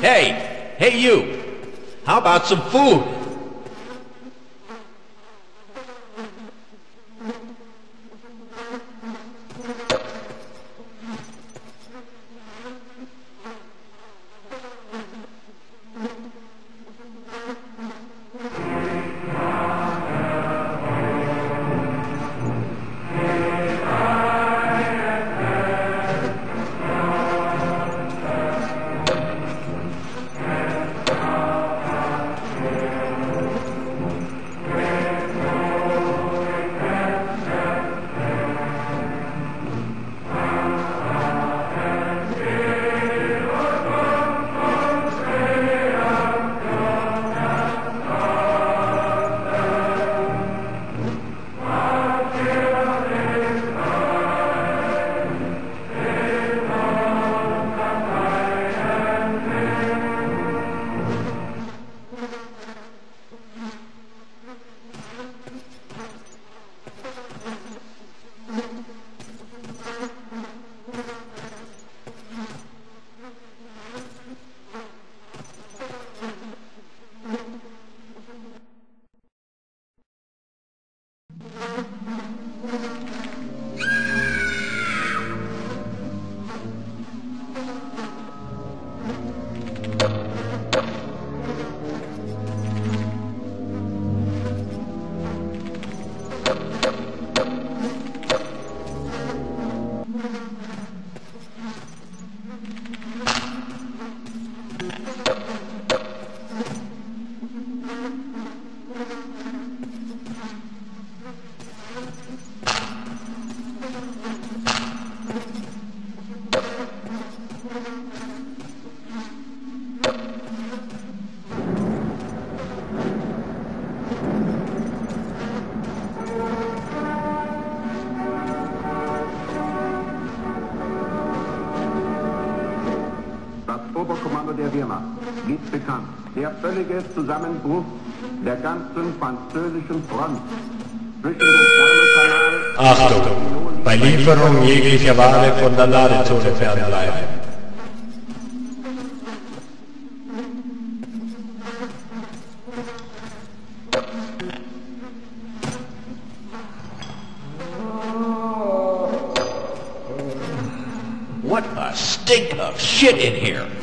Hey, hey you. How about some food? Oberkommando der Wehrmacht gibt bekannt, der völlige Zusammenbruch der ganzen französischen Front zwischen dem Ärmelkanal Achtung! Bei Lieferung jeglicher Ware von der Ladezone fernbleiben. What a stink of shit in here.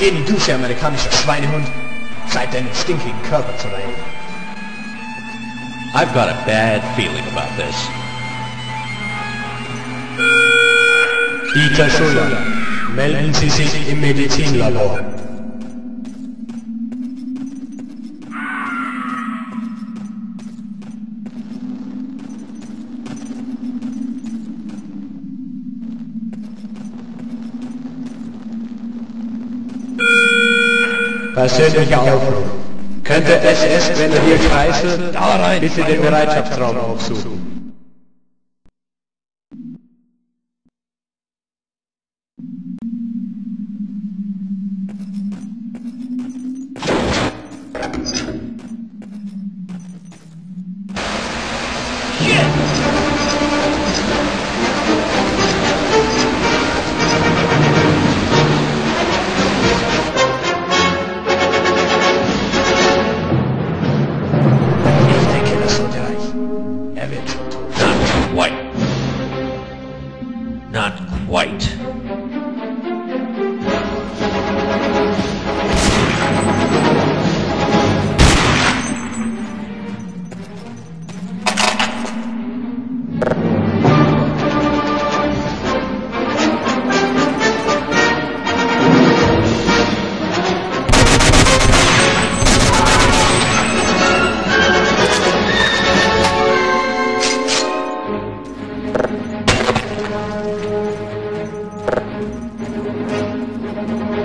Geh in die Dusche, amerikanischer Schweinehund. Deinen stinkigen Körper zurecht. I've got a bad feeling about this. Dieter Schuller, melden Sie sich im Medizinlabor. Persönlicher Aufruf. Könnte SS Grenadier Kreisel Da rein, bitte den. Bereitschaftsraum aufsuchen? Er wird schon tot. Not quite. Not quite.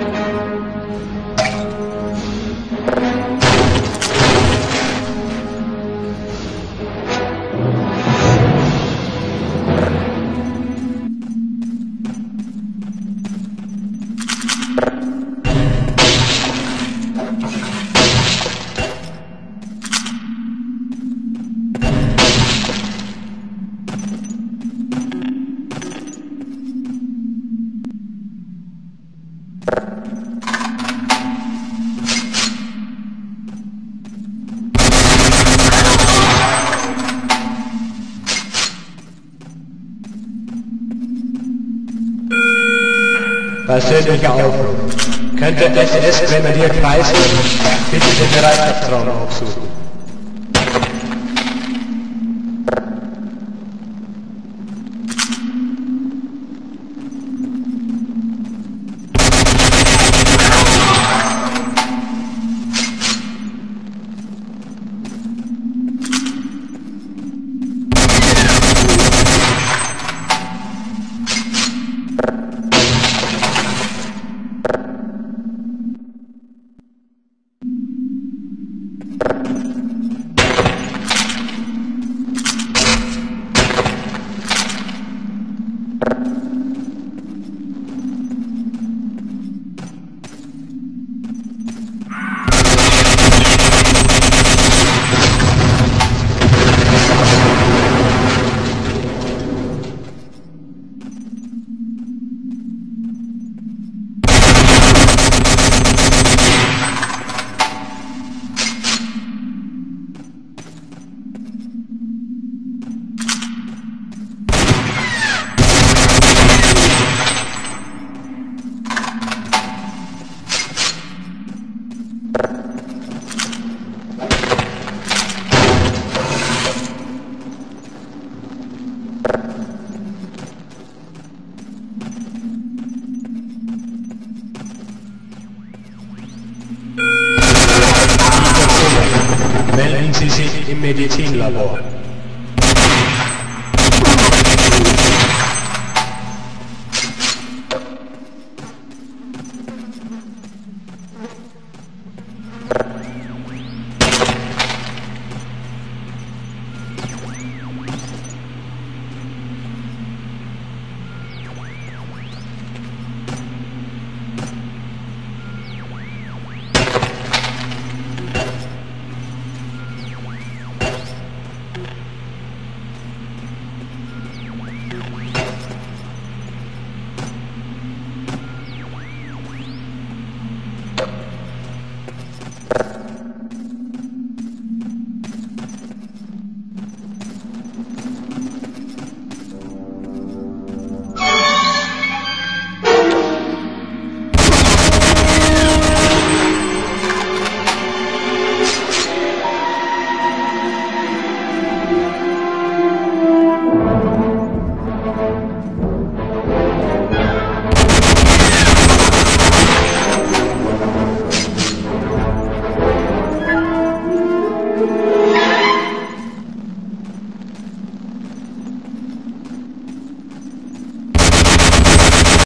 Persönlicher Aufruf. Könnte SS Grenadier Kreisel bitte den Bereitschaftsraum aufsuchen? Melden Sie sich im Medizinlabor.